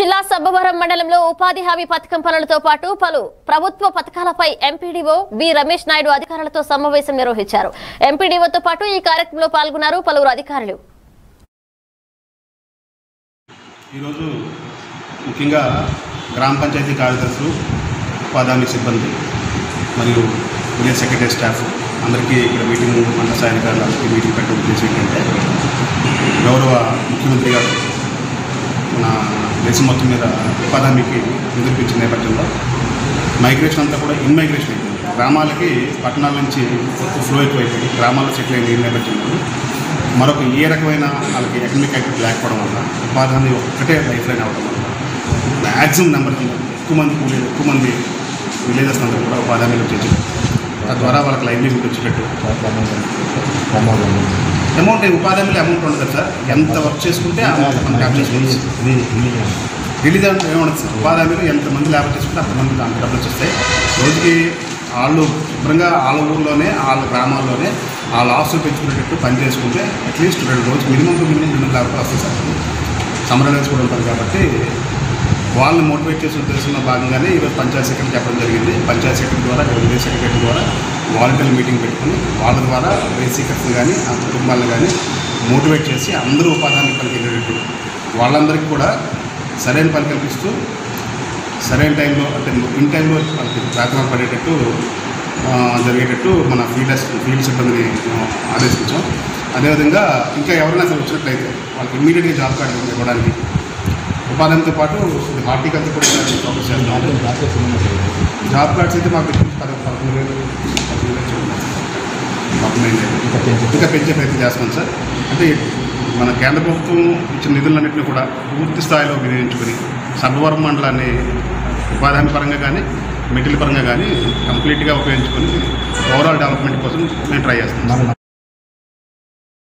జిల్లా సబ్బవరం మండలంలో ఉపాధి హామీ పథకం పనులతో పాటు పలు ప్రభుత్వ పథకాలపై ఎంపీడీఓ బి రమేష్ నాయుడు అధికారులతో సమావేశం నిర్వహించారు. ఎంపీడీఓతో పాటు ఈ కార్యక్రమంలో పాల్గొన్నారు పలువురు అధికారులు. ఈరోజు ముఖ్యంగా గ్రామ పంచాయతీ కార్యదర్శులు ఉపాధి సిబ్బంది మరియు విలేజ్ సెక్రటరీ స్టాఫ్ అందరికీ ఇక్కడ మీటింగ్ మండల సాయంకాలం అందరికీ మీటింగ్ పెట్టడం ఉద్దేశం ఏంటంటే గౌరవ ముఖ్యమంత్రి గారు మన దేశం మొత్తం మీద ఉపాధి హామీకి నిరూపించిన నేపథ్యంలో మైగ్రేషన్ అంతా కూడా ఇన్మైగ్రేషన్ అయిపోయింది. గ్రామాలకి పట్టణాల నుంచి ఫ్లో ఎక్కువైపోయింది. గ్రామాల్లో సెటిల్ అయిన ఈ నేపథ్యంలో మరొక ఏ రకమైన వాళ్ళకి ఎకనమిక్ యాక్టివిటీ లేకపోవడం వల్ల ఉపాధి ఒక్కటే లైఫ్ లైన్ అవ్వడం వల్ల మ్యాక్సిమం నెంబర్ ఎక్కువ మంది ఎక్కువ మంది విలేజెస్ అందరూ కూడా ఉపాధి హామీలు వచ్చేసి తద్వారా వాళ్ళకి లైవ్లీహుడ్ వచ్చేటట్టు. అమౌంట్ ఉపాధి హామీలో అమౌంట్ ఉండదు సార్. ఎంత వర్క్ చేసుకుంటే మనం క్యాప్ చేసుకోవచ్చు రిలీజ్ అంటే సార్. ఉపాధి హామీలో ఎంతమంది లేబర్ చేసుకుంటే అంతమంది అంత డబ్బులు వచ్చేస్తాయి. రోజుకి వాళ్ళు శుభ్రంగా వాళ్ళ ఊళ్ళోనే వాళ్ళ గ్రామాల్లోనే వాళ్ళ ఆస్తులు పెంచుకునేటట్టు పని చేసుకుంటే అట్లీస్ట్ రెండు రోజు మినిమం మినిమం రెండు లేబర్ వస్తుంది సార్. అలయన్స్ కూడా ఉంటుంది కాబట్టి వాళ్ళని మోటివేట్ చేసే ఉద్దేశంలో భాగంగానే ఈరోజు పంచాయత్ సెక్రటరీ చెప్పడం జరిగింది. పంచాయత్ సెక్రటరీ ద్వారా విలేజ్ సెక్రటరీ ద్వారా వాలంటీర్ మీటింగ్ పెట్టుకుని వాళ్ళ ద్వారా బేసికర్స్ కానీ ఆ కుటుంబాలను కానీ మోటివేట్ చేసి అందరూ ఉపాధాన్ని పలికేటట్టు వాళ్ళందరికీ కూడా సరైన పని కల్పిస్తూ సరైన టైంలో అంటే ఇన్ టైంలో వాళ్ళకి వేతనాలు పడేటట్టు జరిగేటట్టు మన ఫీల్డ్ ఫీల్డ్ సిబ్బందిని ఆదేశించాం. అదేవిధంగా ఇంకా ఎవరైనా సరే వచ్చినట్లయితే వాళ్ళకి ఇమ్మీడియట్గా జాబ్ కార్డు ఇవ్వడానికి ఉపాధితో పాటు హార్టికల్చర్ కూడా జాబ్ కార్డ్స్ అయితే మాకు పదకొండు వేలు పదకొండు. ఇంకా పెంచే ప్రయత్నం. చేస్తున్నాం సార్. అంటే మన కేంద్ర ప్రభుత్వం ఇచ్చిన నిధులన్నింటినీ కూడా పూర్తి స్థాయిలో వినియోగించుకుని సర్వవరం మండలాన్ని ఉపాధి పరంగా కానీ మెటీరియల్ పరంగా కానీ కంప్లీట్గా ఉపయోగించుకొని ఓవరాల్ డెవలప్మెంట్ కోసం మేము ట్రై చేస్తున్నాం